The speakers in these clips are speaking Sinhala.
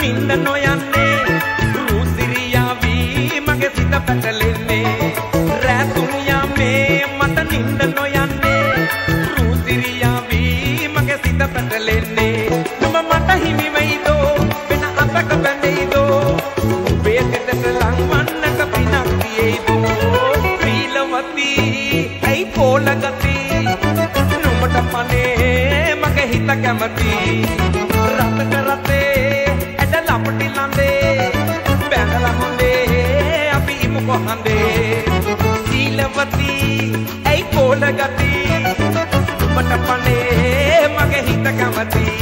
නින්ද නොයන්නේ. රූසිරියා වී මගේ සිත පැටලෙන්නේ. රැතුනියා මේ මට නින්ද නොයන්නේ. රූසිරියා වී මගේ සිත පැටලෙන්නේ. නුඹ මට හිමි වෙයිද වෙන අපක බැඳෙයිද. ඔබේ සිතට ලංවන්නට පිනක් තියෙයිද ප්‍රීලවති ඇයි කෝලගති නුඹට පනේ මගේ හිත කැමති. පනේ මගේ හිත කැමති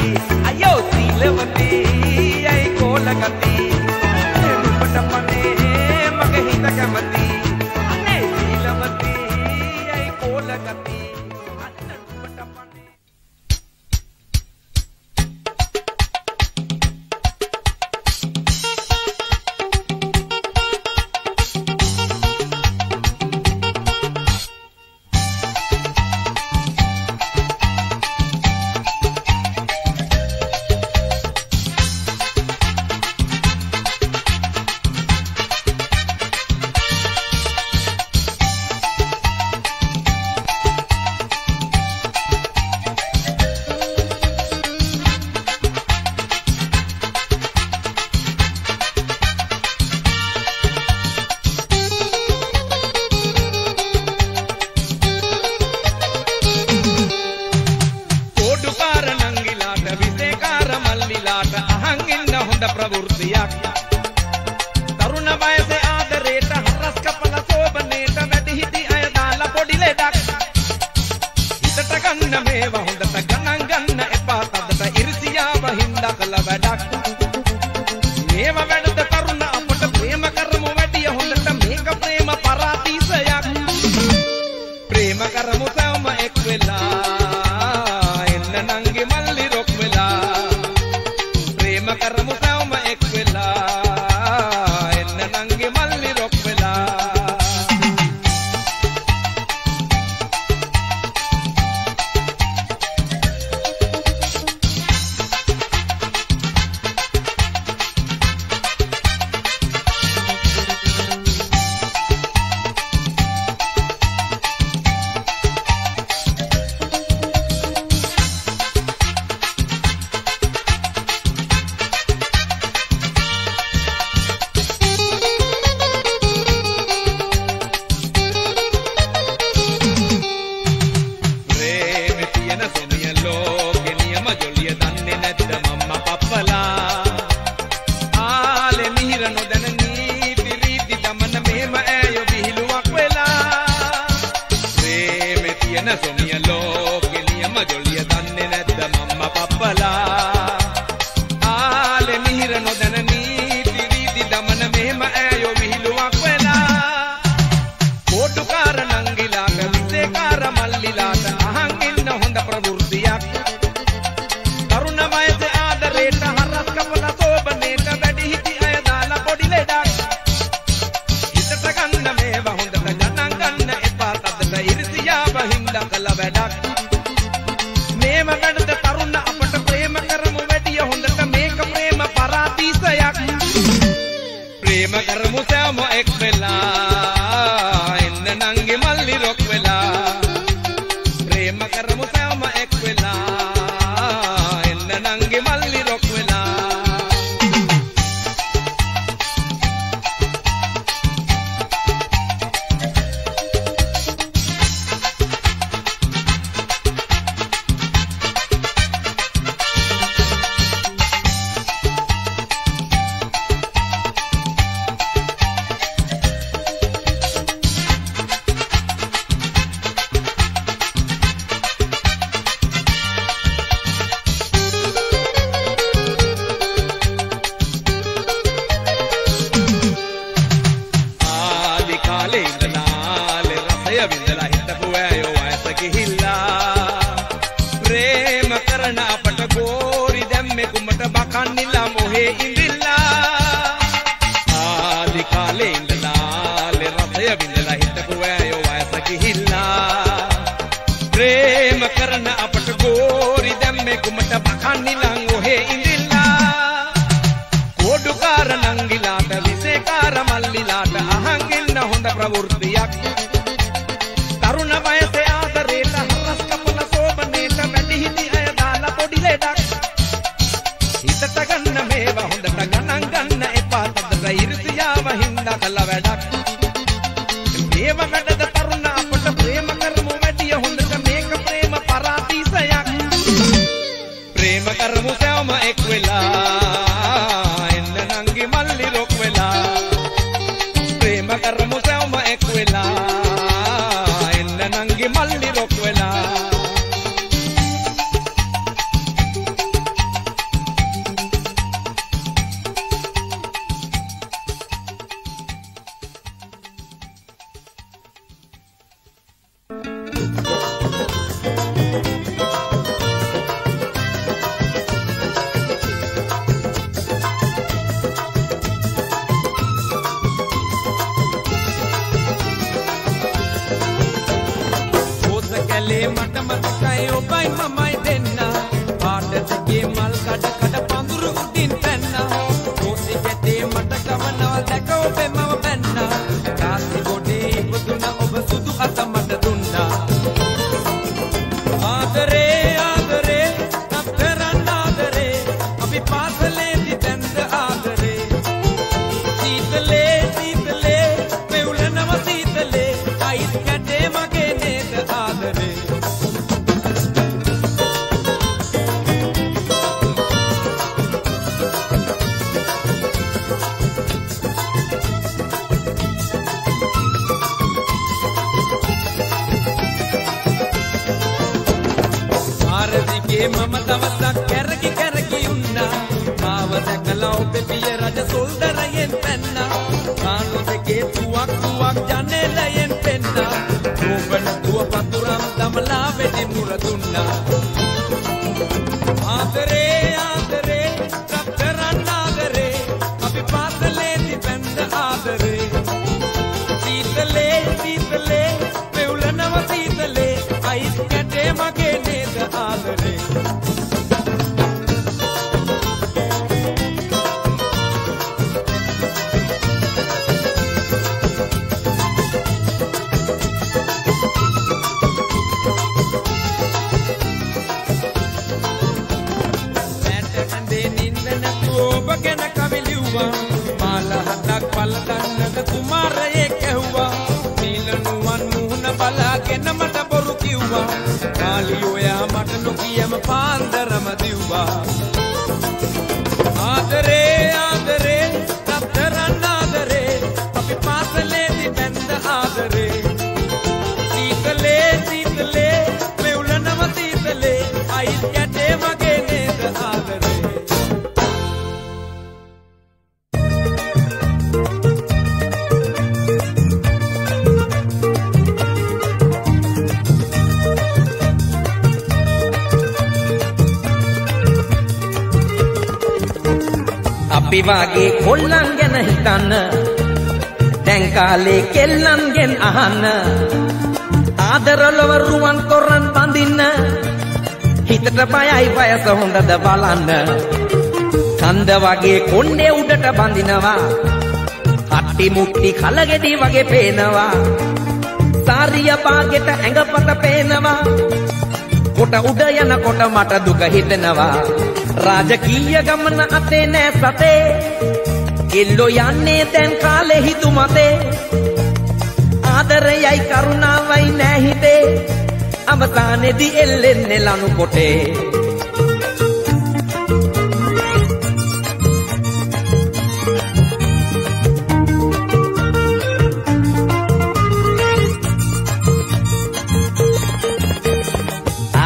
ඉන්න හොඳ කාලේ කෙල්ලන්ගෙන් අහන්න. ආදරලව රුවන් තොරන් බඳින්න. හිතට බයයි වයස හොඳද බලන්න. කන්ද වගේ කොණ්ඩේ උඩට බඳිනවා. හට්ටි මුට්ටි කලගෙඩි වගේ පේනවා. සාරිය පාගෙට ඇඟපත පේනවා. කොට උඩ යනකොට මට දුක හිතෙනවා. රාජකීය ගමන අතේ නෑ සතේ. එල්ලෝ යන්නේ දැන් කාලේ හිතු මතේ ආදරයයි කරුණාවයි නෑ හිතේ අවසානේදී එල්ලෙන්නේ ලනු කොටේ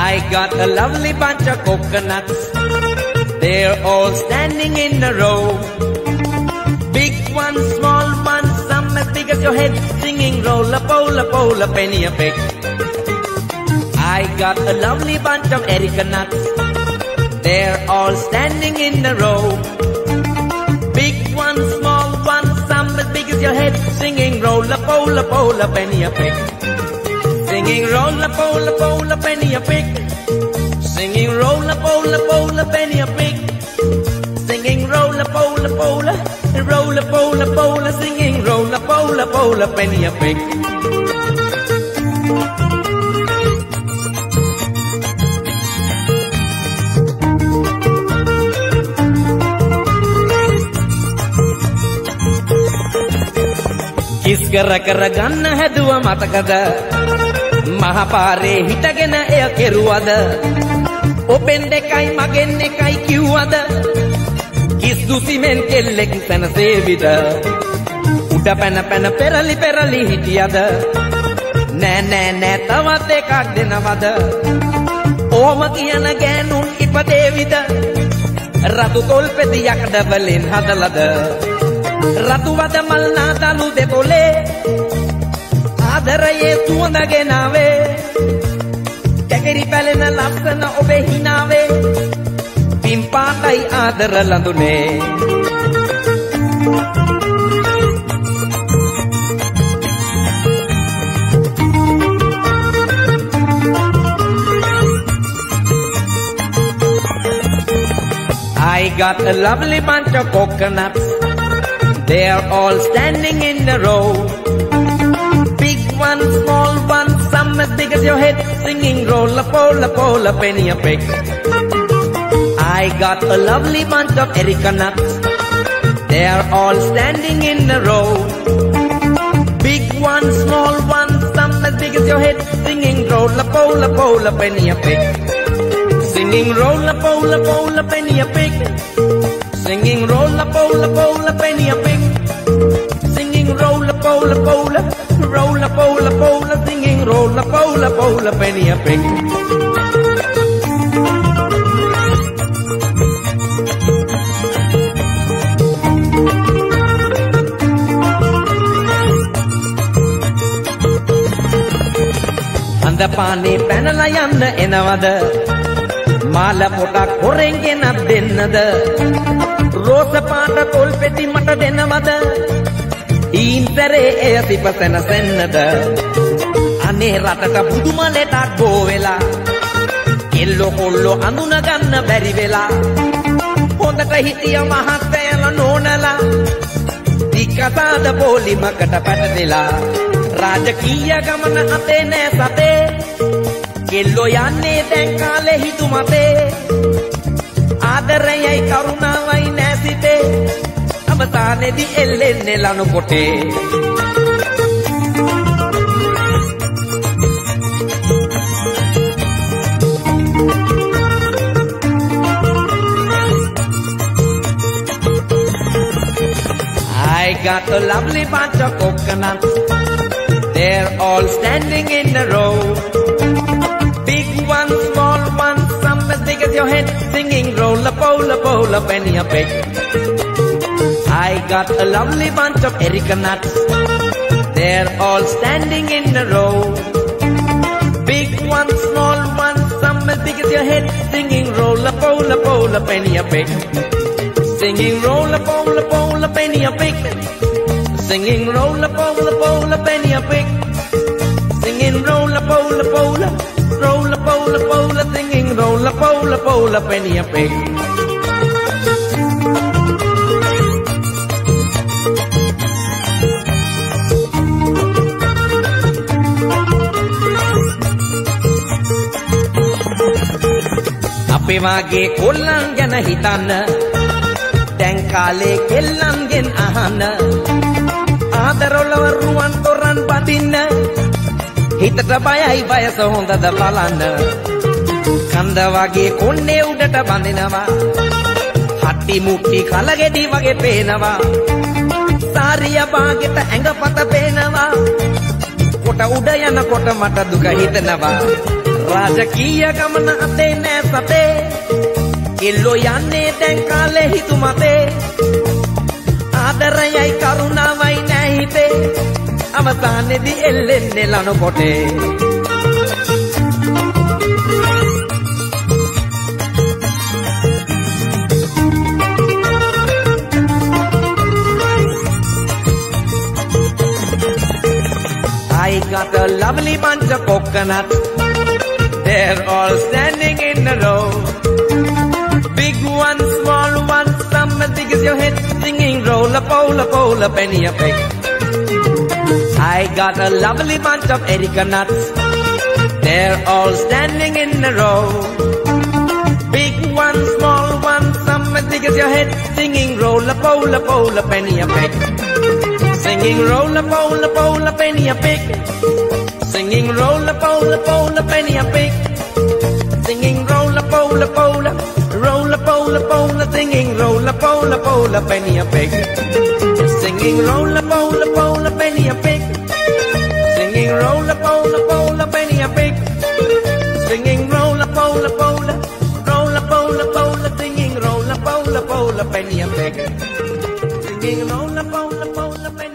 I got a lovely bunch of coconuts They're all standing in a row. As your head, singing roll up, roll up, roll up, penny a peck. I got a lovely bunch of Erica nuts. They're all standing in a row. Big one, small one, some as big as your head, singing roll up, roll up, roll up, penny a peck. Singing roll up, roll up, roll up, penny a peck. Singing roll up, roll up, roll up, penny a pig. Roll up, roll up, roll up, penny a pig. කිස් කර කර ගන්න හැදුව මතකද? මහපාරේ හිටගෙන එය කෙරුවද? ඔබෙන් දෙකයි මගෙන් එකයි කිව්වද? කිස්සු සිමෙන් කෙල්ලෙක් සැනසේවිද? උඩ පැන පැන පෙරලි පෙරලි හිටියද? නෑ නෑ නෑ තවත් එකක් දෙනවද? ඕම කියන ගෑනුන් ඉපදේවිද? රතු තොල් පෙති යකඩ වලින් හදලද? රතු වද මල් නාදලු දෙපොලේ ආදරයේ සුවඳ ගෙනාවේ කැකිරි පැලෙන ලස්සන ඔබේ හිනාවේ පිම්පාටයි ආදර ලඳුනේ. Got a lovely bunch of coconuts. They're all standing in a row. Big one, small one, some as big as your head, singing roll up, roll up, penny a pig. I got a lovely bunch of Erica nuts. They're all standing in a row. Big one, small one, some as big as your head, singing roll up, roll up, penny a pig. Singing roll up, roll up, penny a pig. Singing roll up, roll up, roll up, penny a pig. Singing roll up, roll up, roll up, roll up, roll up, roll up, singing roll up, roll up, roll up, penny a pig. අඳ පානේ පැනලා යන්න එනවද මාල පොටක් හොරෙන් ගෙනත් දෙන්නද? රෝස පාට තොල් පෙති මට දෙනවද? ඊන්තරේ එය සිපසන සෙන්නද? අනේ රටට බුදුමලටක් බෝ වෙලා කෙල්ලෝ කොල්ලෝ අඳුන ගන්න බැරි වෙලා හොඳට හිටිය මහත්තයල නෝනලා දික්කසාද පොලිමකට පැටදෙලා රාජකීය ගමන අතේ නෑ සතේ කෙල්ලෝ යන්නේ දැන් කාලේ හිතු මතේ ආදරයයි කරුණාවයි නැසිතේ අවසානේදී එල්ලෙන්නේ ලනු කොටේ I got a lovely bunch of coconuts. They're all standing in a row. As your head, singing roll up, roll up, roll up, penny a peg. I got a lovely bunch of Erica nuts. They're all standing in a row. Big one, small one, some as big as your head, singing roll up, roll up, roll up, penny a peg. Singing roll up, roll up, roll up, penny a pig. Singing roll up, roll up, penny a. Singing roll roll up, roll up, roll up, singing roll up, roll up, roll up, penny a pig. අපේ වාගේ කොල්ලන් ගැන හිතන්න. දැන් කාලේ කෙල්ලන්ගෙන් අහන්න. ආදරොලව රුවන් තොරන් බඳින්න. හිතට බයයි වයස හොඳද බලන්න. කන්ද වගේ කොන්නේ උඩට බඳිනවා. හට්ටි මුට්ටි කලගෙඩි වගේ පේනවා. සාරිය බාගෙට ඇඟපත පේනවා. කොට උඩ යනකොට මට දුක හිතෙනවා. රාජකීය ගමන අතේ නෑ සතේ. කෙල්ලෝ යන්නේ දැන් කාලේ හිතු මතේ ආදරයයි කරුණාවයි නෑ හිතේ. අවසානයේදී එල්ලෙන්නේ ලනු කොටේ I got a lovely bunch of coconuts. They're all standing in a row. Big one, small one, some as big as your head, singing roll up, roll up, roll up, penny a peg. I got a lovely bunch of Erica nuts. They're all standing in a row. Big one, small one, some as big as your head. Singing roll a pole, a pole, a penny a peck. Singing roll a pole, a pole, a penny a pick. Singing roll a pole, a pole, a penny a pick. Singing roll a pole, a pole, a roll a pole, a pole. a singing roll a pole, a pole, a penny a pick. Singing roll a pole, a pole penny a pig. Singing roll a bowl a bowl a penny a pig. Singing roll a bowl a bowl a roll a bowl a bowl singing roll a bowl a bowl a penny a pig. Singing roll a bowl a bowl a penny.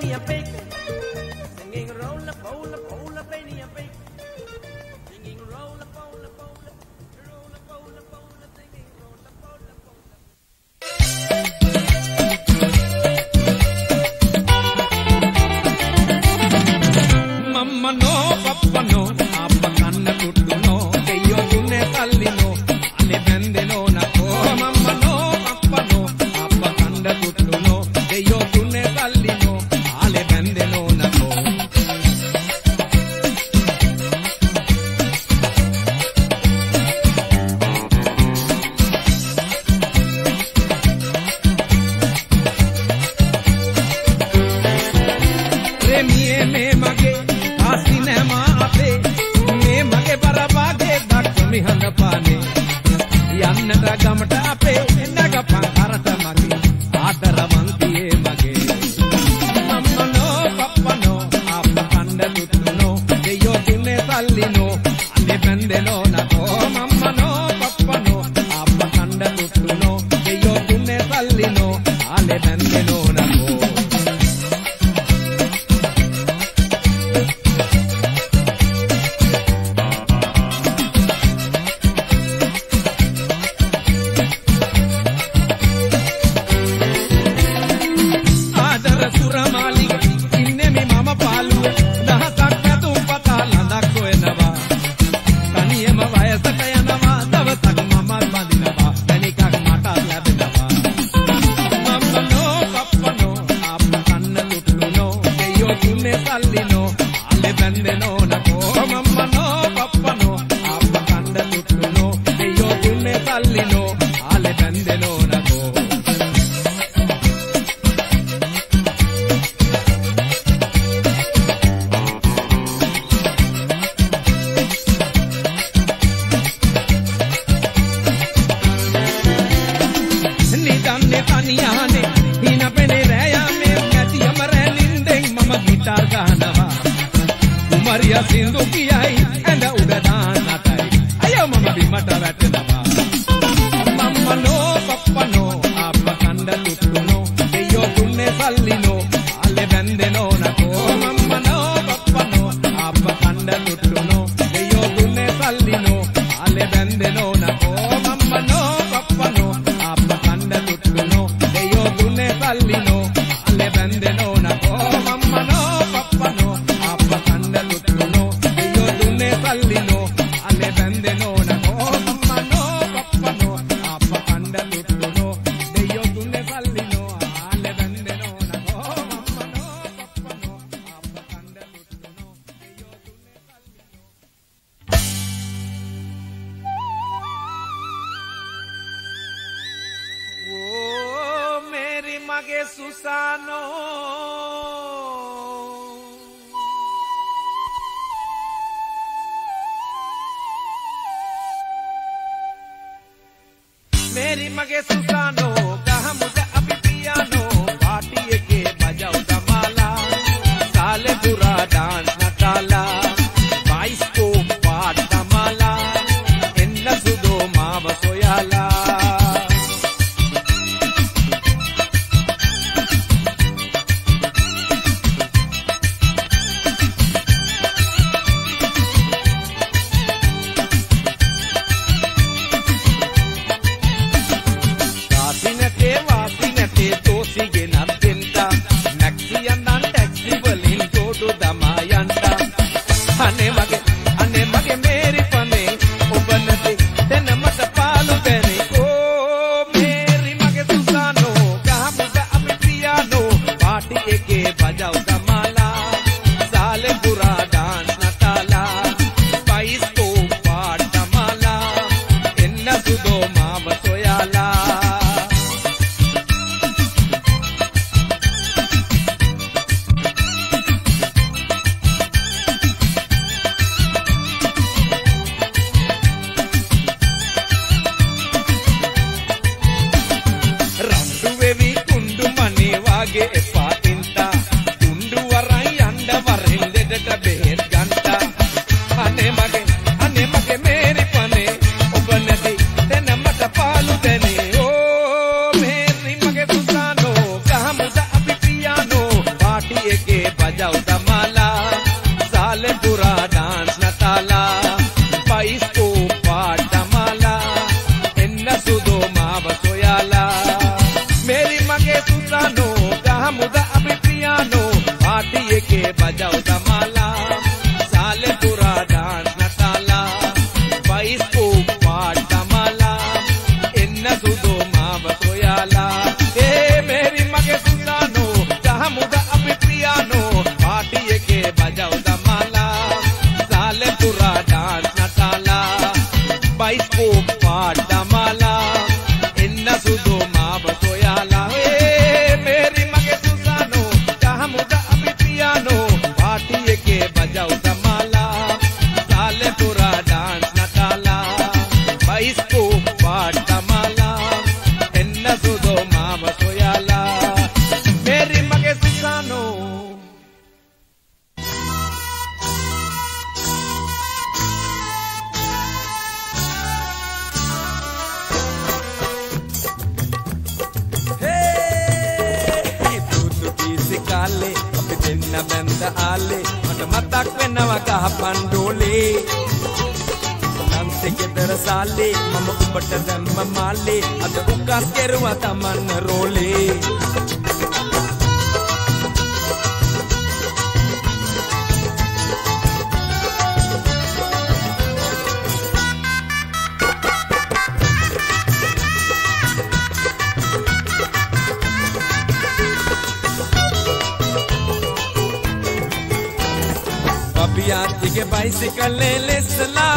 के बाइसिकल ले ले सला।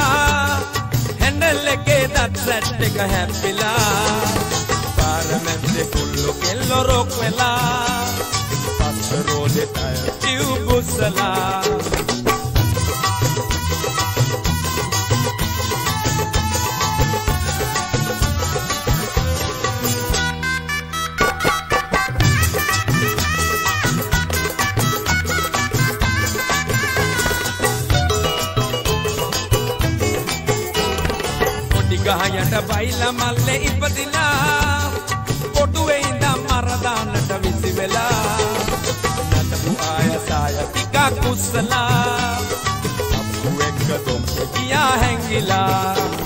हैंडल लेके दैट्स सेट का है पिला ला पार में से फुल के लो रोक रोकवेला पास रोले टायर ट्यूब सला। ගහ යට බයිලා මල්ලේ ඉපදිලා පොටුවේ ඉඳන් මරදාන්නට විසි වෙලා නටපු ආයසාය ටිකක් උස්සලා අප්පු එක්ක දොම්ප ගියා හැංගිලා.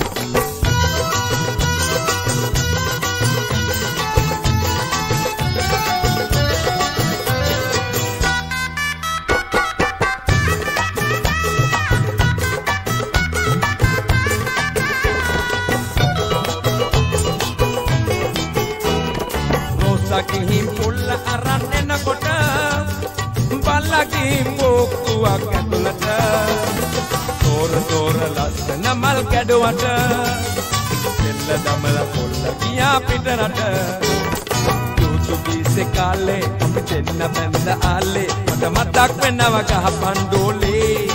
ගියා පිටරට යුතු ගීසේ කාලේ අපි දෙන්න බැඳ ආලේ. මට මතක් වෙනවා ගහ පණ්ඩෝලේ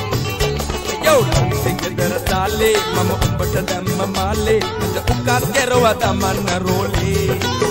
යෝ ලන්සේ ගෙදර තාලේ. මම උඹට දැම්ම මාලේ. අද උකස් කෙරුවා තමන්න රෝලේ.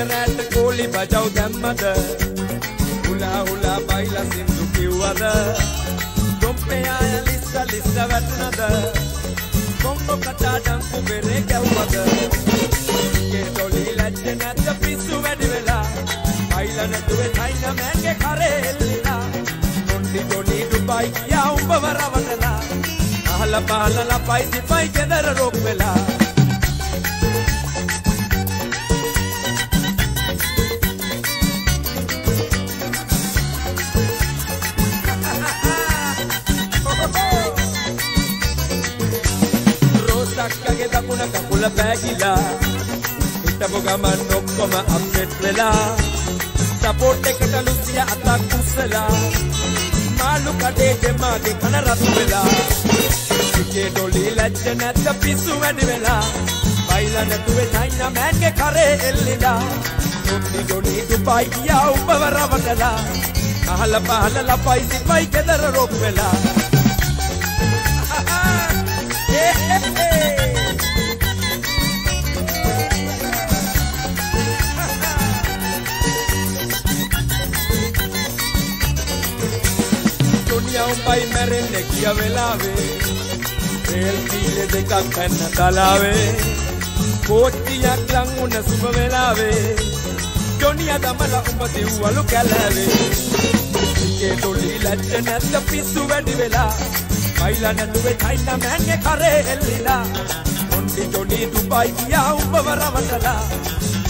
රැට රැට කෝලි බජව් දැම්මද හුලා හුලා බයිලා සින්දු කිව්වද කොම්පේ ආය ලිස්ස ලිස්ස වැටුණද කොම්බෝ කටා ඩංකු බෙරේ ගැව්වද ගේ ඩොලි ලැජ්ජ නැත්ත පිස්සු වැඩි වෙලා බයිලා නැතුවේ චයිනා මෑන්ගේ කරේ එල්ලිලා ඩොන්ඩි ඩොලි ඩුබයි ගියා උඹ වරවටලා අහල පහල ලපයි සිපයි ගෙදර රොක් වෙලා වුණ කකුල පෑගිලා හිටපු ගමන් ඔක්කොම අප්සෙට් වෙලා සපෝට් එකට ලුසිය අතක් උස්සලා මාළු කඩේ දෙමාගේ කන රතු වෙලා එකේ ඩොලි ලැජ්ජ නැත්ත පිස්සු වැඩි වෙලා බයිලා නැතුවේ චයිනා මෑන්ගේ කරේ එල්ලිලා ඩොඩි ඩොඩි දුබයි ගියා උඹව රවටලා අහල පහල ලපයි සිපයි ගෙදර රොක් වෙලා දුනියා උඹයි මැරෙන්නේ කිය වෙලාවේ රේල් කීල දෙකක් පැන්න තලාවේ කෝච්චියක් ලං වුණ සුබ වෙලාවේ ජොනියා දමලා උඹ දෙව්වලු කැලෑවේ එකේ ඩොලි ලැජ්ජ නැත්ත පිස්සු වැඩි වෙලා බයිලා නැතුවේ චයිනා මෑන්ගේ කරේ එල්ලිලා ඔන්ඩි ජොනි දුබයි ගියා උඹව රවටලා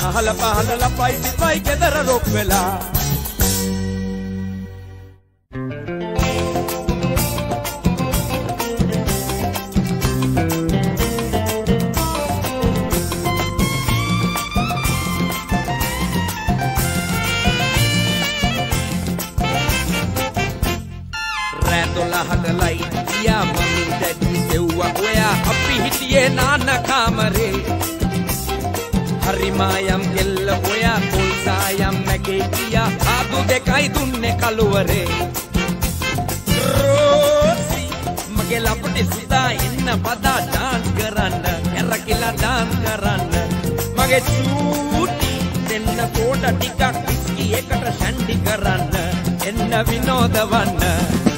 අහල පහල ලපයි සිපයි ගෙදර රොක් වෙලා කළුවරේ රෝසි මගේ ලපටි සුදා එන්න පදා ඩාන්ස් කරන්න එරකිලා ඩාන්ස් කරන්න මගේ චූටි දෙන්න කෝඩ ටිකක් විස්කි එකට ෂැන්ඩි කරන්න එන්න විනෝදවන්න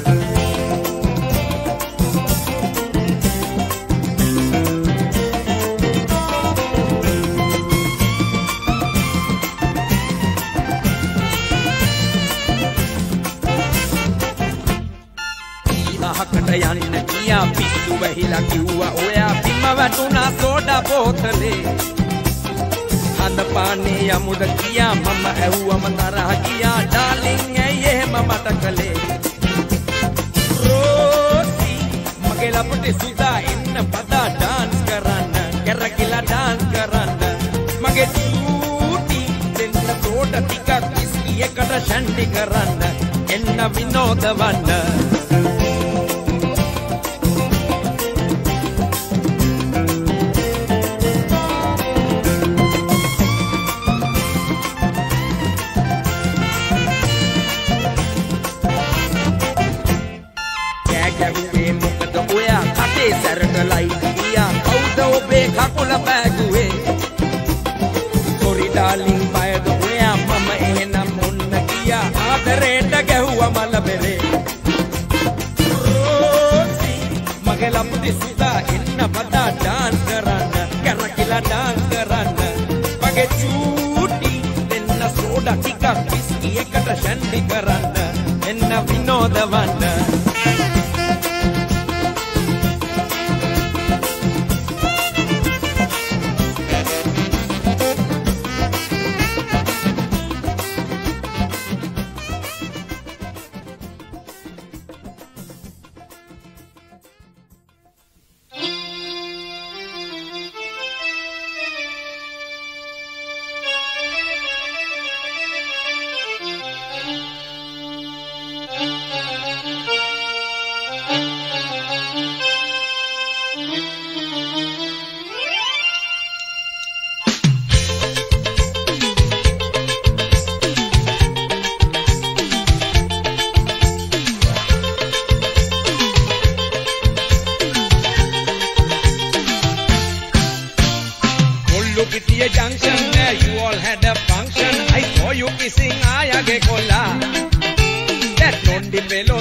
යන්න කියා පිස්සු වැහිලා කිව්වා ඔයා බිම වැටුණා සෝඩා බෝතලේ හඳ පානේ යමුද කියා මම ඇහුවම තරහ ගියා ඩාලින් ඇයි එහෙම මට කළේ? රෝසි මගේ ලපටි සුදා එන්න පදා ඩාන්ස් කරන්න කැරකිලා ඩාන්ස් කරන්න. මගේ චූටි දෙන්න තෝට ටිකක් විස්කි එකට ෂැන්ඩි කරන්න එන්න විනෝදවන්න චූටි දෙන්න සෝඩා ටිකක් විස්කි එකට ෂැන්ඩි කරන්න එන්න විනෝදවන්න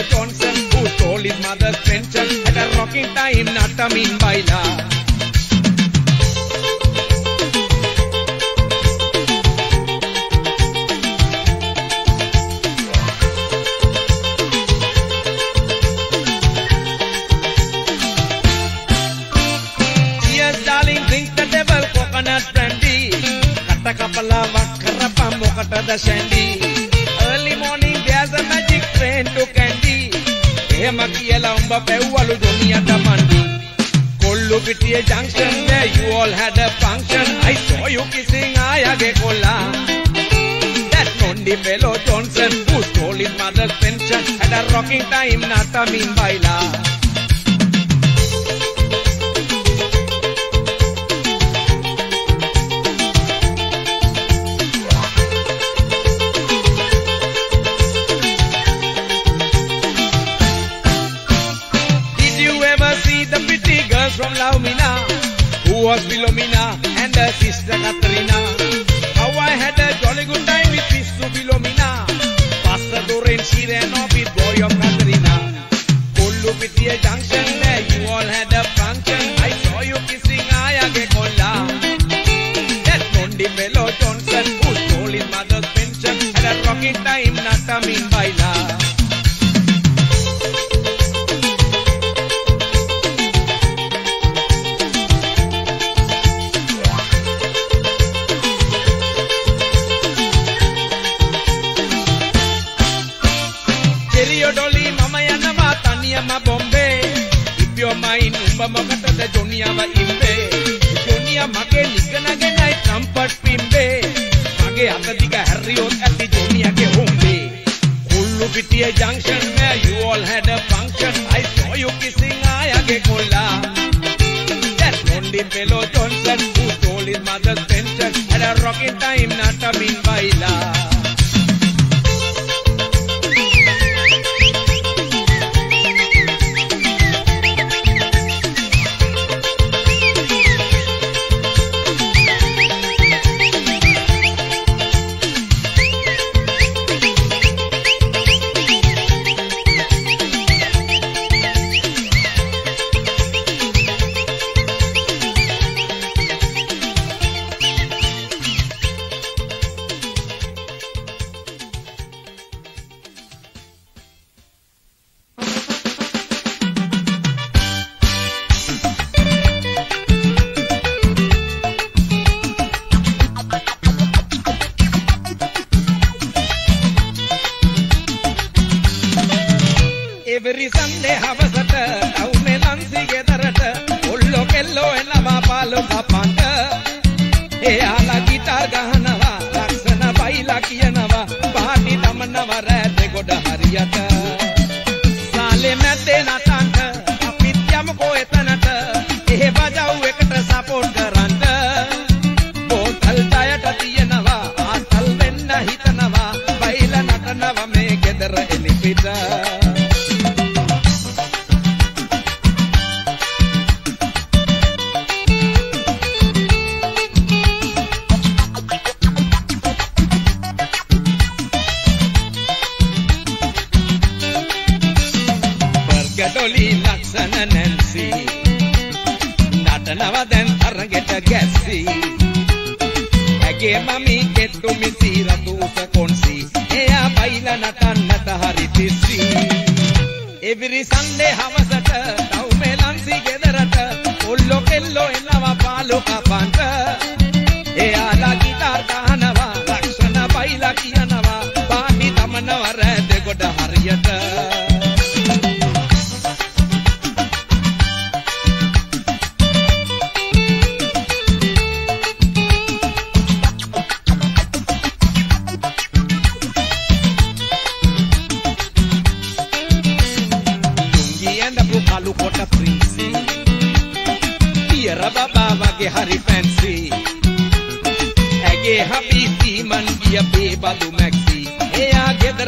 Fellow Johnson, who stole his mother's pension, had a rocking time, not a mean baila. The බැව්වලු දුනියට මන්ඩි කොල්ලු පිටිය junction where you all had a function. I saw you kissing ආයගේ කොල්ලා. That nondy fellow Johnson who stole his mother's pension had a rocking time not a mean bailar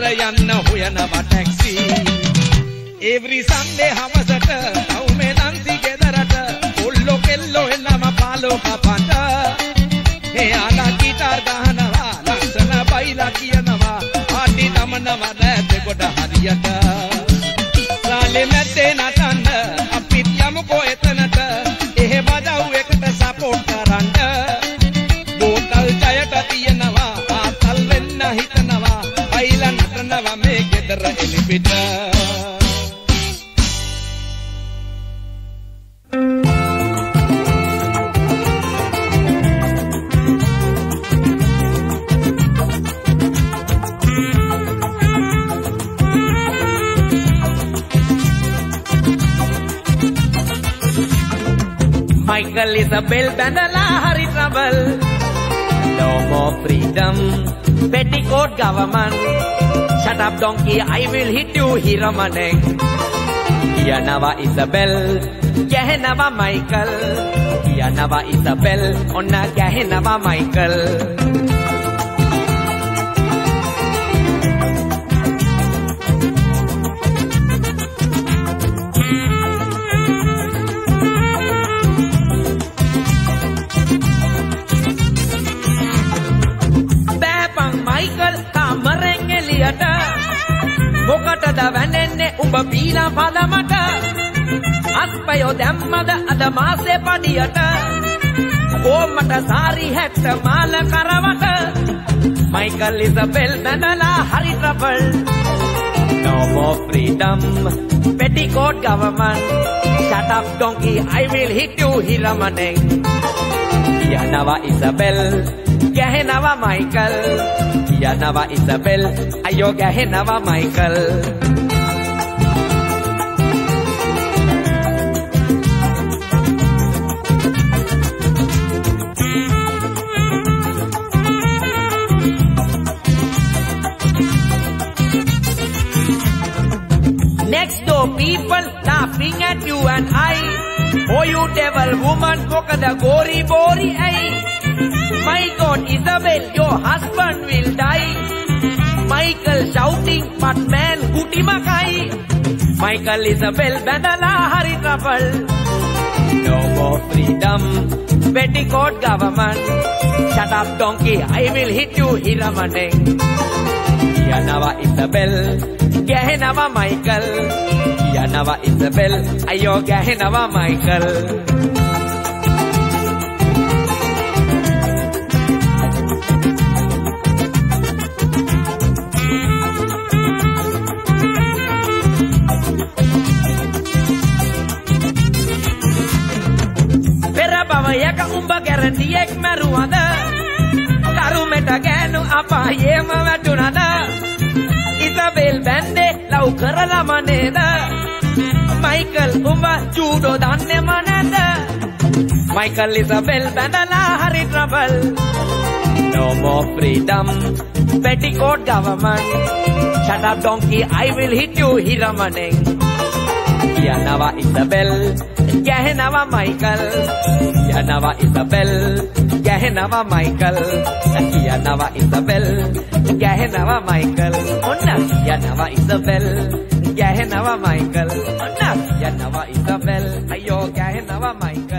ගෙදර යන්න හොයනවා ටැක්සි. Every sunday හවසට තවුමේ නන්ති ගෙදරට. කොල්ලෝ කෙල්ලෝ එන්නම පාලෝ කපන්න. එයාලා গিitar ගහනවා ලස්සන බයිලා කියනවා. ආටි නමනවා රැත් කොට හරියට? සාලේ මැත්තේ නට Michael Isabel බැඳලා හරි trouble No more freedom petticoat government. Shut up donkey I will hit you හිරමනෙන් කියනවා ඉසබෙල් ගැහෙනවා මයිකල් කියනවා ඉසබෙල් ඔන්න ගැහෙනවා මයිකල් බෑපන් මොකටද වැනෙන්නේ උඹ බීලා පදමට අස්පයෝ දැම්මද අද මාසේ පඩියට. ඕමට සාරි හැක්ට මාල කරවට. මයිකල් ඉසබෙල් බැඳලා හරි trouble. No more freedom. Petticoat government. Shut up donkey. I will hit you හිරමනෙන් කියනවා Isabel ගැහෙනවා Michael Colombia Isabel, Ayoga he nava Michael. people laughing at you and I. Oh, you devil woman, poka the gory, bori, eh. My God, Isabel, your husband will die. Michael shouting, but man, guti makai. Michael, Isabel, banana, hari kapal. No more freedom, petticoat government. Shut up, donkey, I will hit you, Hiramaneng. Kianawa Isabel, Gehinawa Michael. Kianawa Isabel, ayo nawa, Michael. භවයක උඹ ගැරන්ඩියෙක් මැරුවද කරුමෙට ගෑනු අපායේම වැටුනද ඉසබෙල් බැන්ඩේ ලව් කරලම නේද මයිකල් උඹ චූඩෝ දන්නෙම නැද මයිකල් ඉසබෙල් බැඳලා හරි trouble No more freedom petticoat government Shut up donkey I will hit you හිරමනෙන් කියනවා ඉසබෙල් ගැහෙනවා මයිකල්. කියනවා ඉසබෙල් ගැහෙනවා මයිකල්. කියනවා ඉසබෙල් ගැහෙනවා මයිකල්. ඔන්න කියනවා ඉසබෙල් ගැහෙනවා මයිකල්. ඔන්න කියනවා ඉසබෙල්. අයියෝ ගැහෙනවා මයිකල්.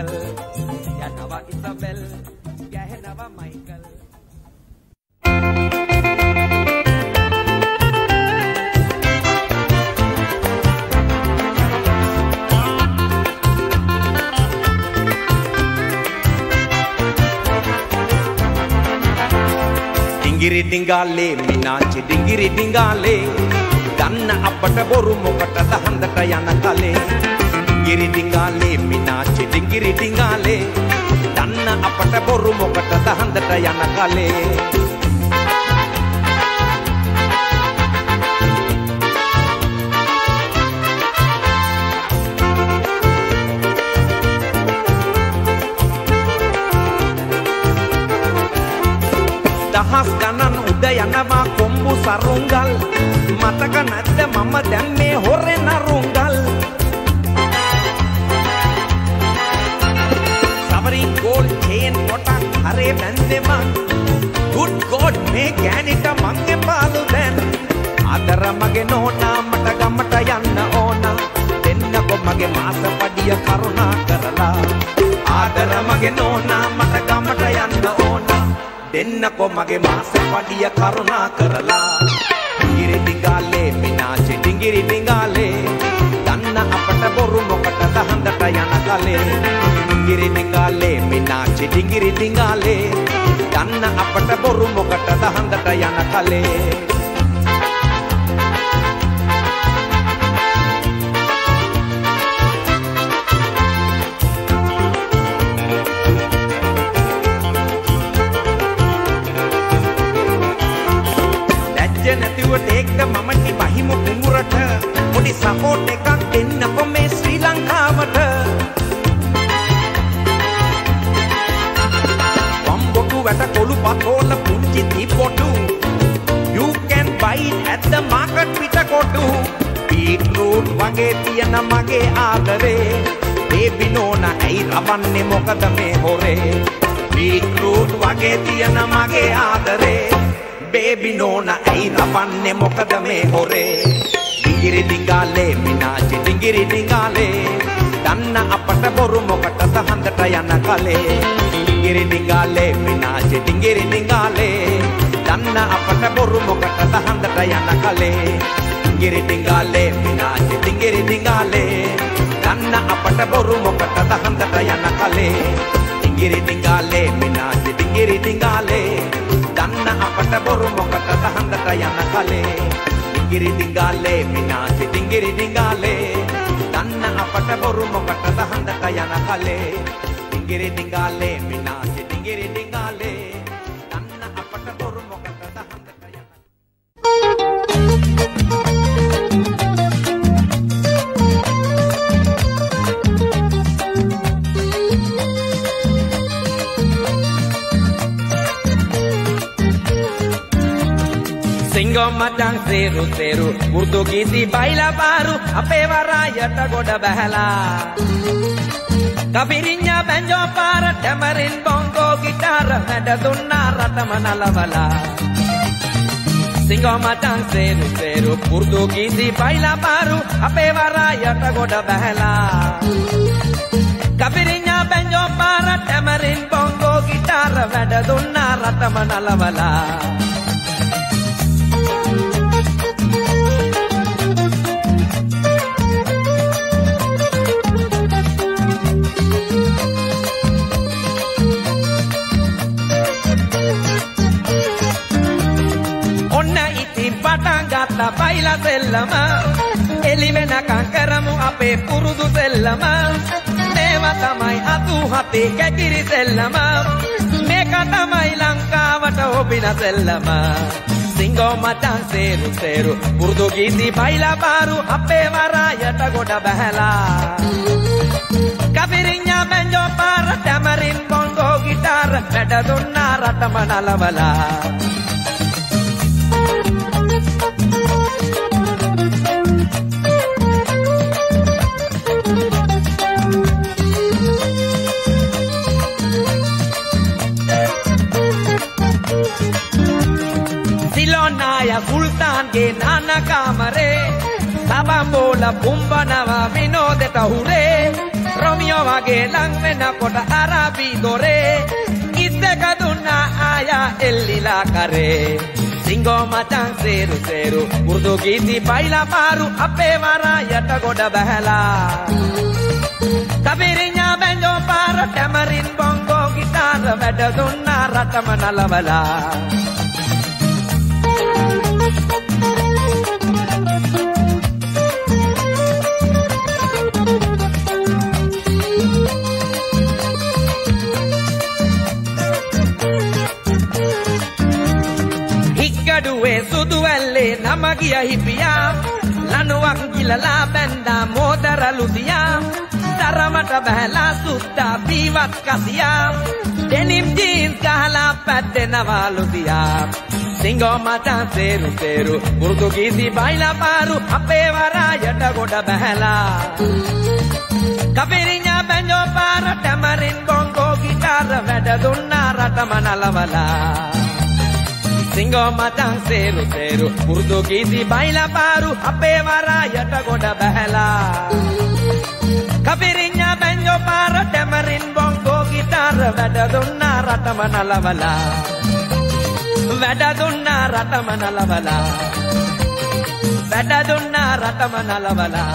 ඩිංගිරි ඩිංගාලේ මිනාචි ඩිංගිරි ඩිංගාලේ. දන්න අපට බොරු මොකටද හන්දට යන කලේ? ඩිංගිරි ඩිංගාලේ මිනාචි ඩිංගිරි ඩිංගාලේ. දන්න අපට බොරු මොකටද හන්දට යන කලේ? කොම්බු සරුංගල් මතක නැද්ද මම දැන් මේ හොරෙන රුංගල් සවරින් ගෝල් චේන් කොටක් හරේ බැන්දෙම ගුඩ් ගෝඩ් මේ ගෑනිට මං එපාලු දැන්. ආදර මගේ නෝනා දෙන්නකො මගේ මාස පඩිය කරුණා කරලා. ඩිංගිරි ඩිංගාලේ මිනාචි ඩිංගිරි ඩිංගාලේ. දන්න අපට බොරු මොකටද හඳට යන කලේ ඩිංගිරි ඩිංගාලේ මිනාචි ඩිංගිරි ඩිංගාලේ. දන්න අපට බොරු මොකටද හඳට යන කලේ බීට්රූට් වගේ තියෙන මගේ ආදරේ. බේබි නෝනා ඇයි රවන්නේ? මොකද මේ හොරේ? ඩිංගිරි ඩිංගාලේ මිනාචි ඩිංගිරි ඩිංගාලේ. දන්න අපට බොරු මොකටද හන්දට යන කලේ? ඩිංගිරි ඩිංගාලේ මිනාචි ඩිංගිරි ඩිංගාලේ. දන්න අපට බොරු මොකටද හන්දට යන කලේ? ඩිංගිරි ඩිංගාලේ මිනාචි ඩිංගිරි ඩිංගාලේ. දන්න අපට බොරු මොකටද හන්දට යන කලේ? ඩිංගිරි ඩිංගාලේ මිනාචි ඩිංගිරි ඩිංගාලේ දන්න අපට බොරු මොකටද හන්දට යන කලේ ඩිංගිරි ඩිංගාලේ මිනාචි ඩිංගිරි ඩිංගාලේ දන්න අපට බොරු මොකටද හන්දට යන කලේ ඩිංගිරි ඩිංගාලේ මිනාචි මචං සේරු සේරු. පුර්තුගීසි බයිලා පාරු. අපේ වරායට ගොඩ බැහැලා. කපිරිඤ්ඤා බැන්ජෝ පාර ටැමරින් බොංගෝ ගිටාර වැඩ දුන්නා රටම නලවලා. සිංගෝ මචං සේරු සේරු. පුර්තුගීසි බයිලා පාරු. අපේ වරායට ගොඩ බැහැලා. කපිරිඤ්ඤා බැන්ජෝ පාර ටැමරින් බොංගෝ ගිටාර වැඩ දුන්නා රටම නලවලා. පටන් ගත්තා බයිලා සෙල්ලම එලි වෙනකන් කරමු අපේ පුරුදු සෙල්ලම මේවා තමයි අතු හතේ කැකිරි සෙල්ලම මේක තමයි ලංකාවට ඔබින සෙල්ලම සිංගෝ මචං සේරු සේරු පුරුදු ගීති බයිලා පාරු අපේ වරායට ගොඩ බැහැලා කපිරිඤ්ඤා බැන්ජෝ පාර ටැමරින් බොංගෝ ගිටාර වැඩ දුන්නා රටම නලවලා සුල්තාන්ගේ නාන කාමරේ. සබම්බෝල පුම්බනව විනෝදෙට හුරේ රොමියෝ වගේ ලං වෙනකොට අරබි දොරේ. ඉස්සක දුන්නා ආයා එල්ලිලා කරේ. සිංගෝ මචං සේරු සේරු උර්දු ගීති බයිලා පාරු අපේ වරායට ගොඩ බැහැලා. කබිරිඤ්ඤා බැන්ජෝ පාර ටැමරින් බොංගෝ ගිටාර වැඩ දුන්නා රටම නලවලා. සුදු ඇල්ලේ නම ගිය හිපියා. ලනුවක් ගිලලා බැන්දා මෝදරලු දියා තරමට බහැලා සුද්දා පීවත් කසියා. ඩෙනිම් ජීන්ස් ගහලා පැද්දෙනවාලු දියා සිංගෝ මචං සේරු සේරු පුරුදු ගීති බයිලා පාරු අපේ වරායට ගොඩ බැහැලා. කපිරිඤ්ඤා බැන්ජෝ පාර ටැමරින් බොංගෝ ගිටාර වැඩ දුන්නා රටම නලවලා. සිංගෝ මචං සේරු. සේරු පුරුදු ගීති බයිලා පාරු අපේ වරායට ගොඩ බැහැලා. කපිරිඤ්ඤා බැන්ජෝ පාර ටැමරින් බොංගෝ ගිටාර වැඩ දුන්නා රටම නලවලා. වැඩ දුන්නා රටම නලවලා. වැඩ දුන්නා රටම නලවලා.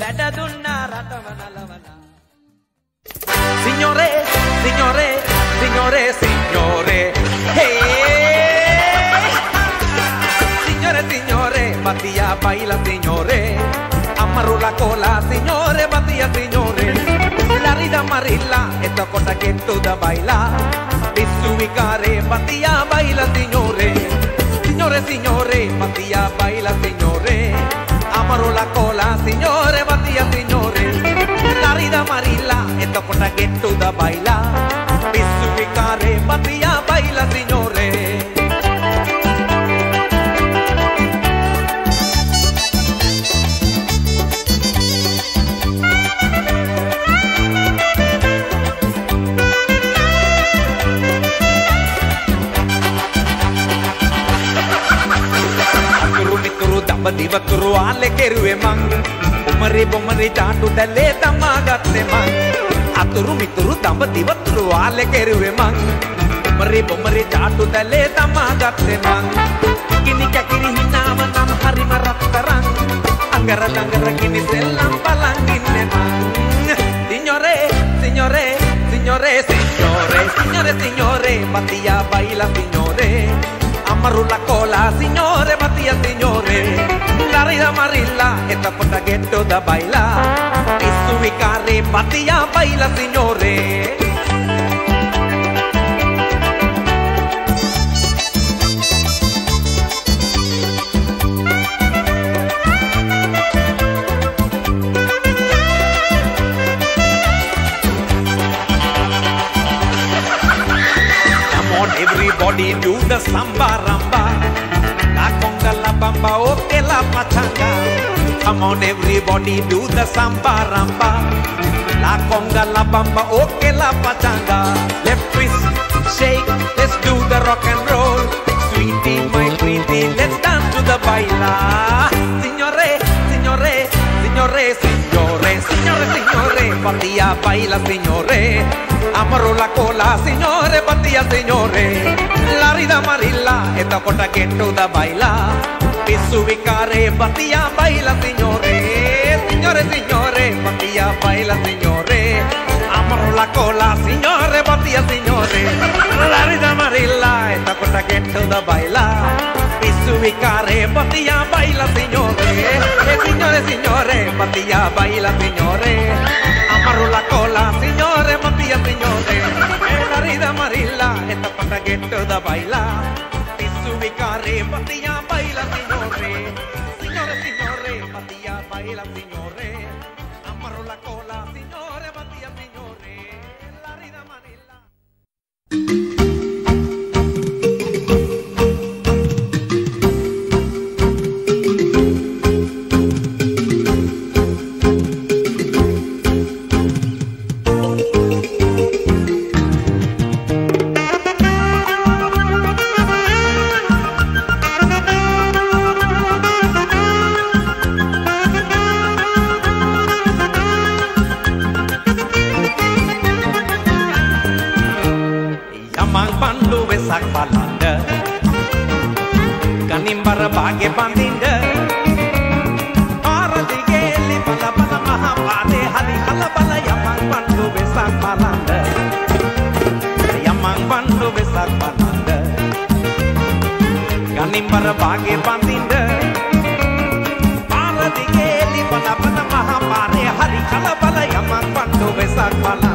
වැඩ දුන්නා රටම නලවලා. Signores, signores, signores, signores. Mattia baila, signore. Amarro la cola, signore, Mattia, signore. La rida marilla, esta cosa que toda baila. Bisubicare, Mattia baila, signore. Signore, signore, Mattia baila, signore. Amarro la cola, signore, Mattia, signore. La rida marilla, esta cosa que toda baila. Bisubicare, Mattia දඹදිව තුරුවාලේ කෙරුවේ මං. උමරි බොමරි චාටු දැලේ තමා ගත්තේ මං. අතුරු මිතුරු දඹදිව තුරුවාලේ කෙරුවේ මං. උමරි බොමරි චාටු දැලේ තමා ගත්තේ මං. කිනි කැකිරි හිනාව නම් හරිම රත්තරන්. අඟර ළඟර කිනි සෙල්ලම් බලන් ඉන්නේ මං. සිඤ්ඤොරේ සිඤ්ඤොරේ signore, signore, signore, signore, Mattia baila signore, marrulla cola, signore Mattia signore. Larida marilla, esta puerta que baila. Es ubicarre, baila signore. body do the samba ramba. La conga la bamba, okay la pachanga. Come on, everybody do the samba ramba. La conga la bamba, okay la pachanga. Left twist, shake, let's do the rock and roll. Sweetie, my sweetie, let's dance to the baila. Signore, signore, signore, signore, signore, signore, batia baila, signore. Amaro la cola, signore, batia, signore. La rida marilla, esta porta que toda baila. Pisu vicare, batia, baila, signore. Signore, signore, batia, baila, signore. Amaro la cola, signore, batia, signore. La rida marilla, esta porta que toda baila. Pisu vicare, batia, baila, signore. Eh, signore, signore, batia, baila, signore. Amaro la cola, signore, batia, signore. Eh, la rida marilla, esta porta que toda baila. Pisu vicare, batia, baila, signore. Signore, signore, batia, baila, signore. Amaro la cola, signore, batia, signore. La rida marilla. කනිම්බර බාගෙ බඳින්ඩ ආරදිගේලි බල බල මහා පාදේ හරි හල බල යමං පණ්ඩු වෙසක් බලන්ඩ යමං පණ්ඩු වෙසක් බලන්ඩ කනිම්බර බාගෙ බඳින්ඩ ආරදිගේලි බල බල මහා පාදේ හරි හල බල යමං පණ්ඩු වෙසක් බලන්ඩ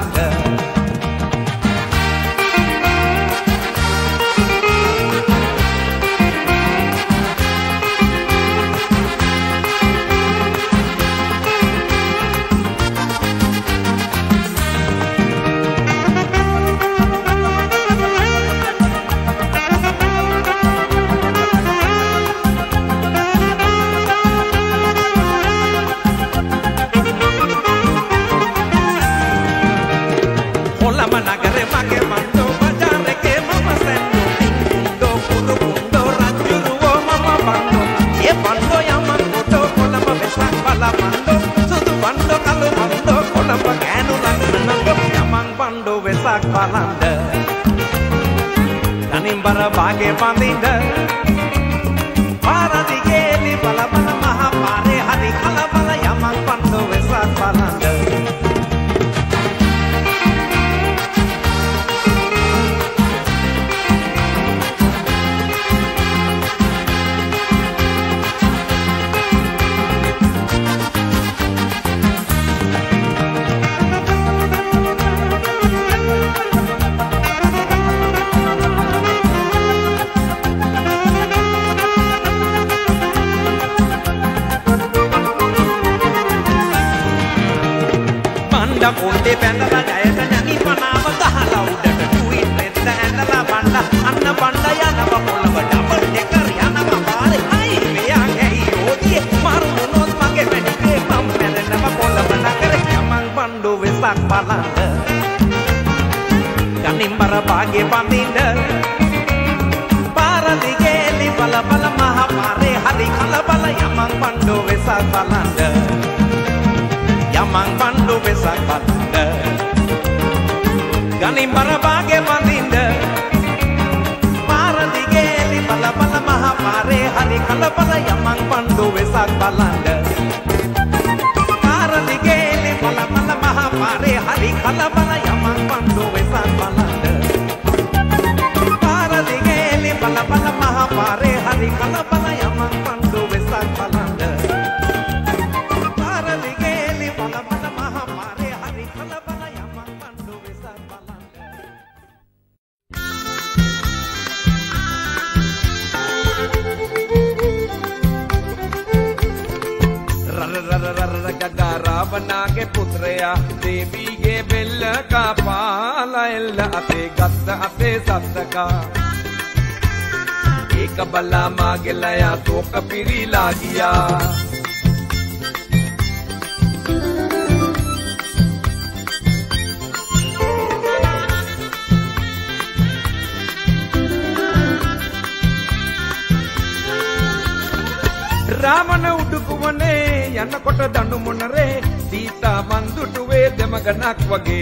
ರಾಮನ ಉಡುಕುವನೇ ಎನ್ನ ಕೊಟ್ಟ ದಂಡು ಮುನ್ನರೇ ಸೀತಾ ಬಂದುಟುವೆ ದೆಮಗನಕ್ ವಗೆ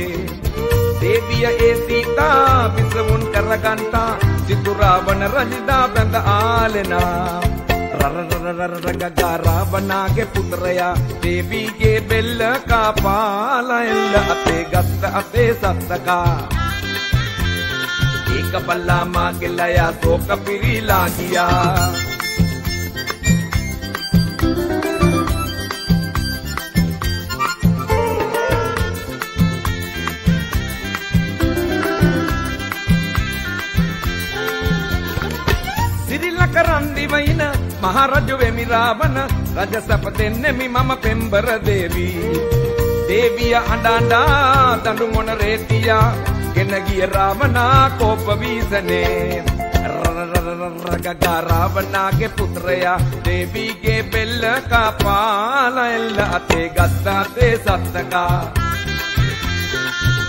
ದೇವಿಯ ಏ ಸೀತಾ ಬಿಸವುನ್ ಕರಗಂಟ ಸಿದ್ದು ರಾವಣ ರಜಿದ ಬೆಂದ ಆಲೆನ ರಗ ರಾವಣಗೆ ಪುತ್ರಯ ದೇವಿಗೆ ಬೆಲ್ಲ ಕಾಪಾಲ ಎಲ್ಲ ಅತೆ ಗತ್ತ ಅತೆ ಸತ್ತಕ ಏಕ ಬಲ್ಲ ಮಾಗೆಲ್ಲಯ ಸೋಕ ಪಿರಿಲಾಗಿಯಾ රන්දිවයින මහරජු වෙමි රාවණ රජ සැප දෙන්නෙමි මම පෙම්බර දේවී දේවිය අඬඬා දඬු මොන රේතියා ගෙන ගිය රාවණා කෝප වීසනේ රගගා රාවණාගේ පුත්‍රයා දේවීගේ බෙල්ල කපාලා එල්ල අතේ ගත්ත අතේ සත්තකා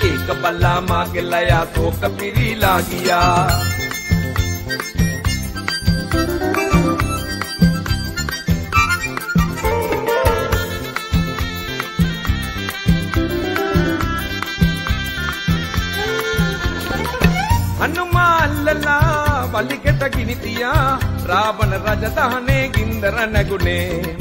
ඒක බල්ලා මාගේ ලයා තෝක පිරීලා ගියා හනුමාල්ලලා වලිකට ගිනිතියා රාවණ රජ දහනේ ගින්දර නැගුණේ.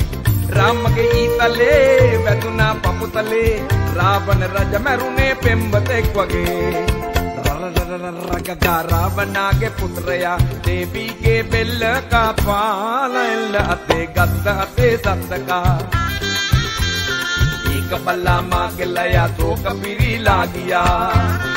රාමගේ ඊතලේ වැදුනා පපුතලේ රාවණ රජ මැරුණේ පෙම්බතෙක් වගේ. රගගා රාවණාගේ පුත්‍රයා දේවීගේ බෙල්ල කපාලා එල්ල අතේ ගත්ත අතේ සත්තකා. ඒක බල්ලා මාගේ ලයා තෝක පිරීලා ගියා.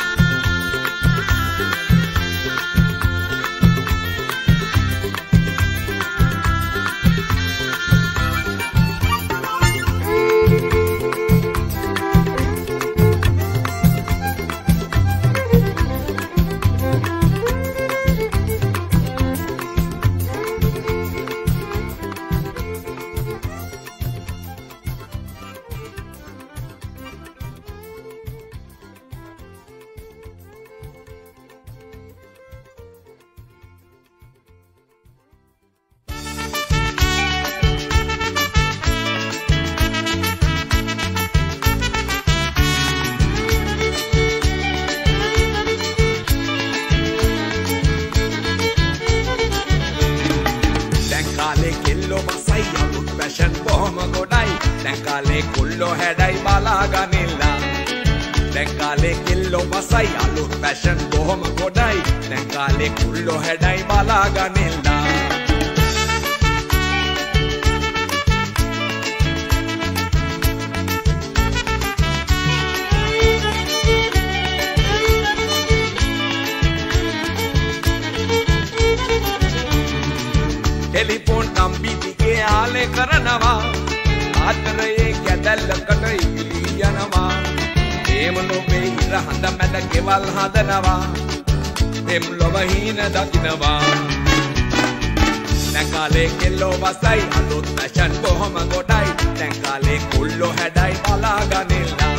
හැඩයි බලාගනිල්ලා දැන් කාලේ කෙල්ලෝ මසයි අලුත් ෆැෂන් බොහොම ගොඩයි. දැන් කාලේ කුල්ලෝ හැඩයි බලාගනිල්ලා ඒම නොවේ ඉර හඳ මැද ගෙවල් හදනවා. පෙම් ලොව හීන දකිනවා. දැන් කාලේ කෙල්ලෝ වසයි අලුත් ෆැෂන් බොහොම ගොඩයි? දැන් කාලේ කුල්ලෝ හැඩයි බලාගනිල්ලා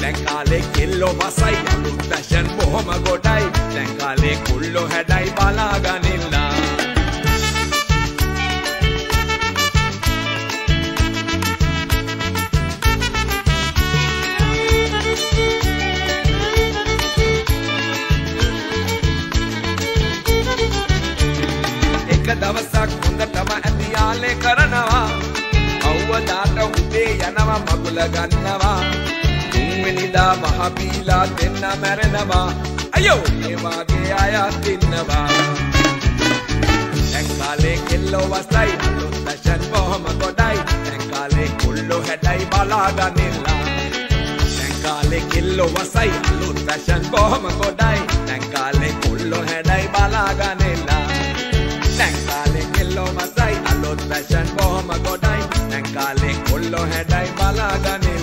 දැන් කාලේ කෙල්ලෝ වසයි අලුත් ෆැෂන් බොහොම ගොඩයි? දැන් කාලේ කුල්ලෝ හැඩයි බලාගනිල්ලා අවුවදාට උදේ යනවා මගුල ගන්නවා. තුන්වෙනිදා මහපීලා දෙන්න මැරෙනවා. අයෝ! ඒ වාගේ අයත් ඉන්නවා. දැන් කාලේ කෙල්ලෝ වසයි අලුත් ෆැෂන් බොහොම ගොඩයි? දැන් කාලේ කුල්ලෝ හැඩයි බලාගනිලා. දැන් කාලේ කෙල්ලෝ වසයි අලුත් ෆැෂන් බොහොම ගොඩයි? දැන් කාලේ කුල්ලෝ හැඩයි බලාගනිලා. දැන් කාලේ කෙල්ලෝ වසයි අලුත් ෆැෂන් බොහොම ගොඩයි? දැන් කාලේ කුල්ලෝ හැඩයි බලාගනිලා Yeah.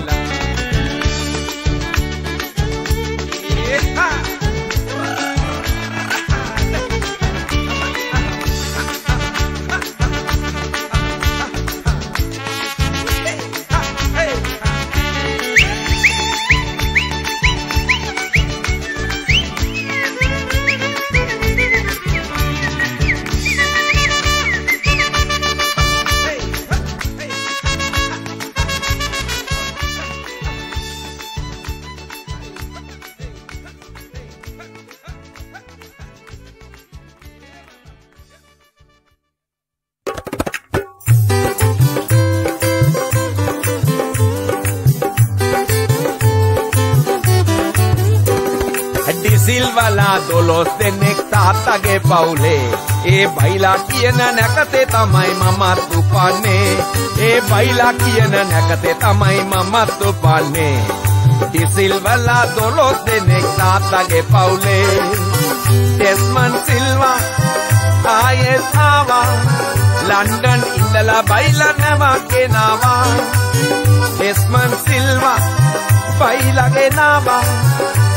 තාත්තගේ පවුලේ. ඒ බයිලා කියන නැකතේ තමයි මමත් උපන්නේ. ඒ බයිලා කියන නැකතේ තමයි මමත් උපන්නේ. ඩිසිල්වලා දොලොස් දෙනෙක් තාත්තගේ පවුලේ. ටෙස්මන් සිල්වා ආයෙත් ආවා. ලන්ඩන් ඉඳලා බයිලා නැවක් ගෙනවා. ටෙස්මන් සිල්වා බයිලා ගෙනවා.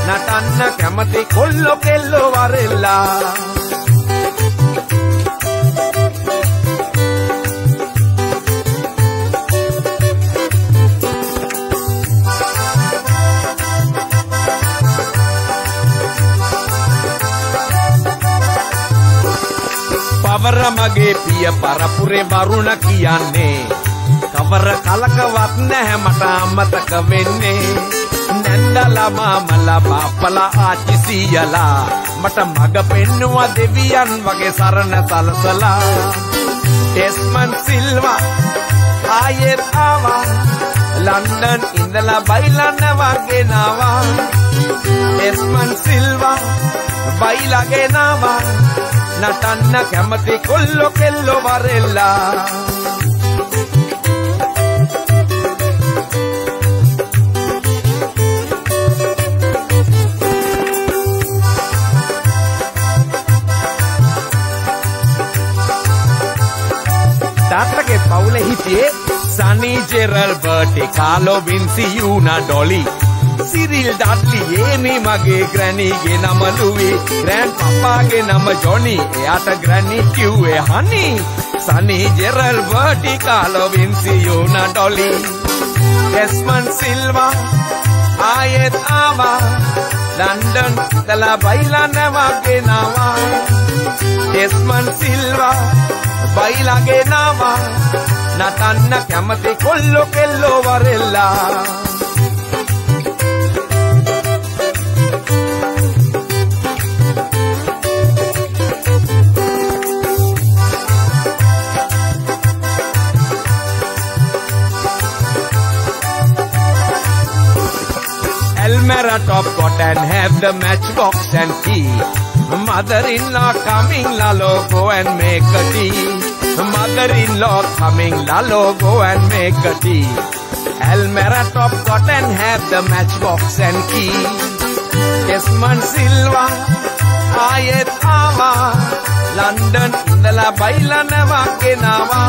නටන්න කැමති කොල්ලො කෙල්ලො වරෙල්ලා. පවර මගේ පිය පරපුරේ වරුණ කියන්නේ. කවර කලකවත් නැහැ මට අමතක වෙන්නේ. නැන්දලා මාමලා බාපලා ආච්චි සීයලා. මට මග පෙන්නවා දෙවියන් වගේ සරණ සලසලා. ටෙස්මන් සිල්වා ආයෙත් ආවා. ලන්ඩන් ඉඳලා බයිලන්න වගෙනවා ටෙස්මන් සිල්වා බයිලගෙනවා නටන්න කැමති කොල්ලො කෙල්ලො වරෙල්ලා. තාත්තගේ පවුල හිටියේ Sunny Gerald Bertie Carlo Vincy Una Dolly. Cyril Dudley Amy මගේ ග්‍රැනීගේ නම ලුවි ග්‍රෑන්් පපාගේ නම ජොනි. එයාට ග්‍රැනි කිව්වේ honey. Sunny Gerald Bertie Carlo Vincy Una Dolly. Desmond Silva ආයෙත් ආවා. ලන්ඩන් දලා බයිලා නැවගෙනවා ටෙස්මන් සිල්වා බයිලගෙනවා නටන්න කැමති කොල්ලො කෙල්ලෝ වරෙල්ලා. wear a top coat and have the matchbox and tea. Mother-in-law coming, la lo go and make a tea. Mother-in-law coming, la lo go and make a tea. Almera top coat and have the matchbox and key. Yes, man, Silva, आए London लंदन इंदला बैला नवा के नावा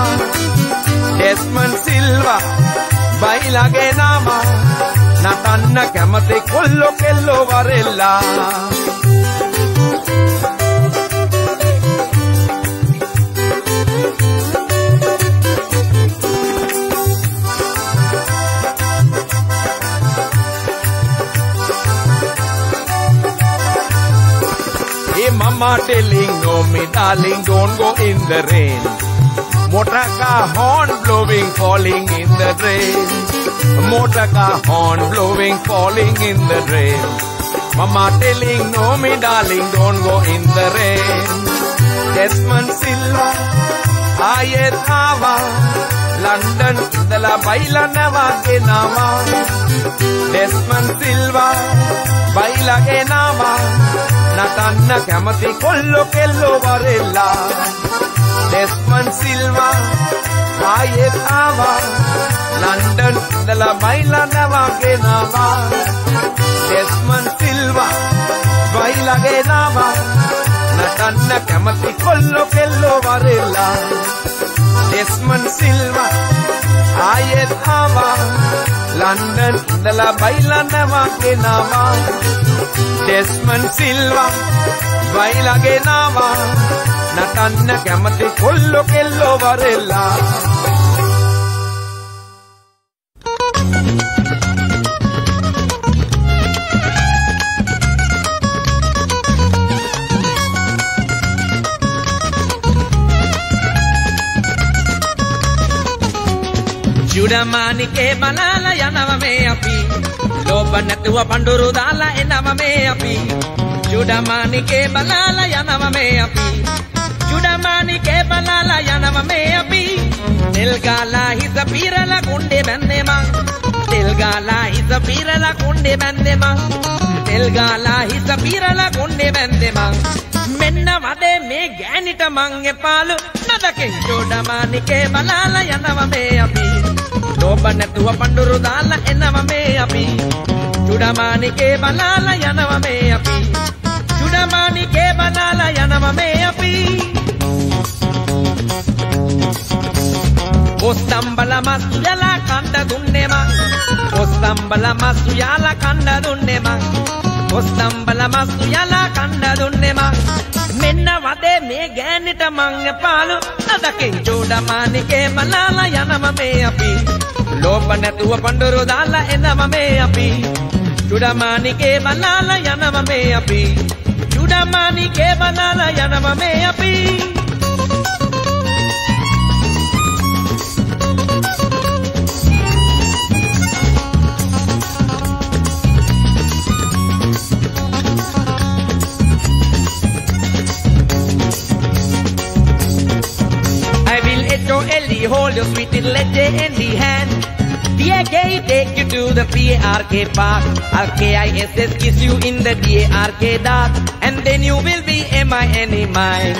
डेस्मन Silva, baila ke नामा Natanna chiamate quello che lo varella. Hey mama telling no me darling don't go in the rain. Motor car horn blowing falling in the rain. Motor car horn blowing falling in the drain Mama telling no me darling don't go in the rain. Desmond Silva ayet hava London ඉඳලා බයිලා නැවගෙනවා ඩෙස්මන් සිල්වා බයිලාගේ නාමා නටන්න කැමති කොල්ලෝ කෙල්ලෝ වරෙල්ලා ඩෙස්මන් සිල්වා ආයෙත් ආවා ලන්ඩන් ඉඳලා බයිලා නැවගෙනවා ඩෙස්මන් සිල්වා බයිලාගේ නාමා. නටන්න කැමති කොල්ලෝ කෙල්ලෝ වරෙල්ලා. ඩෙස්මන් සිල්වා ආයෙත් ආවා. ලන්ඩන් ඉඳලා බයිලා නැවගෙනවා ඩෙස්මන් සිල්වා බයිලාගේ නාමා. නටන්න කැමති කොල්ලෝ කෙල්ලෝ වරෙල්ලා. චුඩමානිකේ බලාලා යනව මේ අපි ලෝභ නැතුව පඳුරු දාලා එනව මේ අපි චුඩමානිකේ බලාලා යනව මේ අපි චුඩමානිකේ බලාලා යනව මේ අපි තෙල් ගාලා හිස පීරලා කුණ්ඩේ බැන්දේ මං තෙල් ගාලා හිස පීරලා කුණ්ඩේ බැන්දේ මං තෙල් ගාලා හිස පීරලා කුණ්ඩේ බැන්දේ මං මෙන්න වදේ මේ ගෑනිට මං එපාලු නදකෙන් චුඩමානිකේ බලාලා යනව මේ අපි ලෝභ නැතුව පඳුරු දාලා එනව මේ අපි චුඩමානිකේ බලාලා යනව මේ අපි චුඩමානිකේ බලාලා යනව මේ අපි ඔස්සම්බල මස්සු යලා කණ්ඩ දුන්නේ මං ඔස්සම්බල මස්සු යලා කණ්ඩ දුන්නේ මං ඔස්සම්බල මස්සු යලා කණ්ඩ දුන්නේ මං මෙන්න වදේ මේ ගෑනිට මං එපාලු අදකින් චුඩමානිකේ බලාලා යනව මේ අපි. ලෝභ නැතුව පඳුරු දාලා එනව මේ අපි. චුඩමානිකේ බලාලා යනව මේ අපි. චුඩමානිකේ බලාලා යනව මේ අපි. Ellie, hold your sweet little lady in the hand. PAK take you to the PARK park. RKISS kiss you in the D.A.R.K. dark. And then you will be M-I-N-E mine.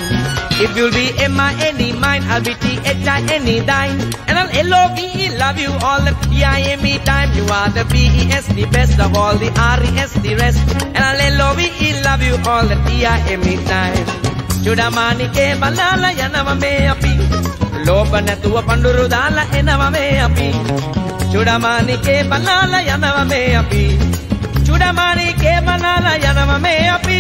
If you'll be M-I-N-E mine, I'll be T-H-I-N-E dine. And I'll L-O-V-E love you all the P-I-M-E time. You are the B-E-S, the best of all the R-E-S, the rest. And I'll L-O-V-E love you all the P-I-M-E time. Chudamani ke balala yanamame api. ලෝභ නැතුව පඳුරු දාලා එනව මේ අපි. චුඩමානිකේ බලාලා යනව මේ අපි. චුඩමානිකේ බලාලා යනව මේ අපි.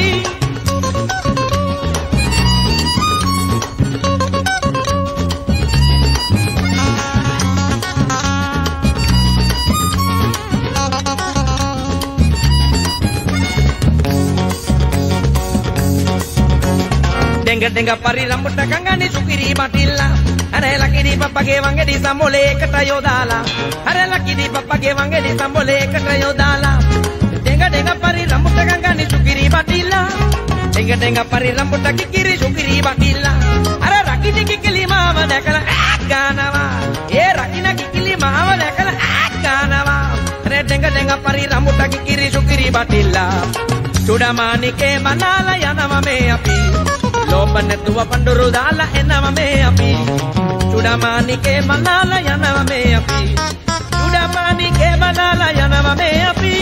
ඩෙංග ඩෙංග පරි රම්බුට කංගනි සුකිරි බටිල්ලා අර ලකිඩි පප්පගේ වංගෙඩි සම්බොලේකට යොදාලා. අර ලකිඩි පප්පගේ වංගෙඩි සම්බොලේකට යොදාලා. ඩෙංග ඩෙංග පරි රම්බුට කංගනි සුකිරි බටිල්ලා ඩෙංග ඩෙංග පරි රම්බුට කිකිරි සුකිරි බටිල්ලා අර රකිඩි කිකිලි මාව දැකලා ඈක් ගානවා ඒ රකින්න කිකිලි මාව දැකලා ඈක් ගානවා අර ඩෙංග ඩෙංග පරි රම්බුට කිකිරි සුකිරි බටිල්ලා චුඩමානිකේ මනාලා යනවා මේ අපි ලෝභ නැතුව පඳුරු දාලා එනවා මේ අපි. චුඩමානිකේ මනාලා යනවා මේ අපි. චුඩමානිකේ මනාලා යනවා මේ අපි.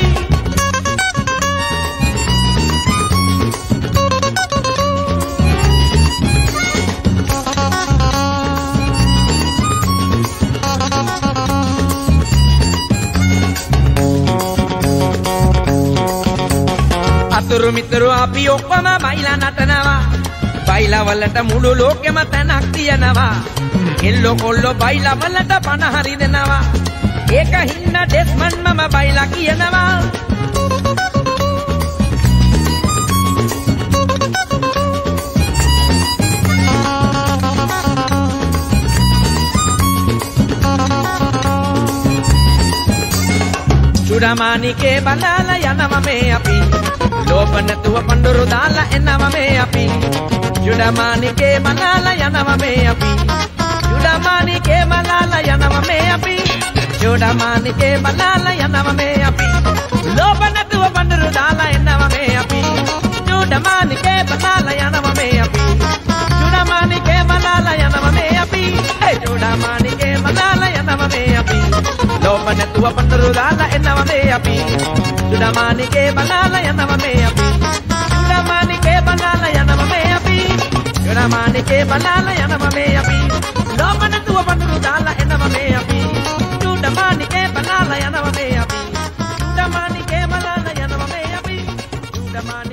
අතුරු මිතුරු අපි ඔක්කොම බයිලා නටනවා. බයිලා වලට මුළු ලෝකෙම තැනක් තියනවා. එල්ලෝ කොල්ලෝ බයිලා වලට පණ හරි දෙනවා. ඒක හින්දා ඩෙස්මන් මම බයිලා කියනවා. චුඩමානිකේ බලාලා යනවා මේ අපි. ලෝභ නැතුව පඳුරු දාලා එනවා මේ අපි. චුඩමානිකේ බලාලා යනවා මේ අපි. චුඩමානිකේ බලාලා යනවා චුඩමානිකේ බලාලා යනවා මේ අපි. ලෝභ නැතුව වඳුරු දාලා එනවා මේ අපි. චුඩමානිකේ බලාලා යනවා මේ අපි. චුඩමානිකේ බලාලා යනවා මේ අපි மாணிக்கே மல்லால என்னவமே அப்பி லோபன துவ பண்றதால என்னவமே அப்பி சுடமாணிக்கே மல்லால என்னவமே அப்பி சுடமாணிக்கே மல்லால என்னவமே அப்பி சுடமாணிக்கே மல்லால என்னவமே அப்பி லோபன துவ பண்றதால என்னவமே அப்பி சுடமாணிக்கே மல்லால என்னவமே அப்பி சுடமாணிக்கே மல்லால என்னவமே அப்பி சுடமாணி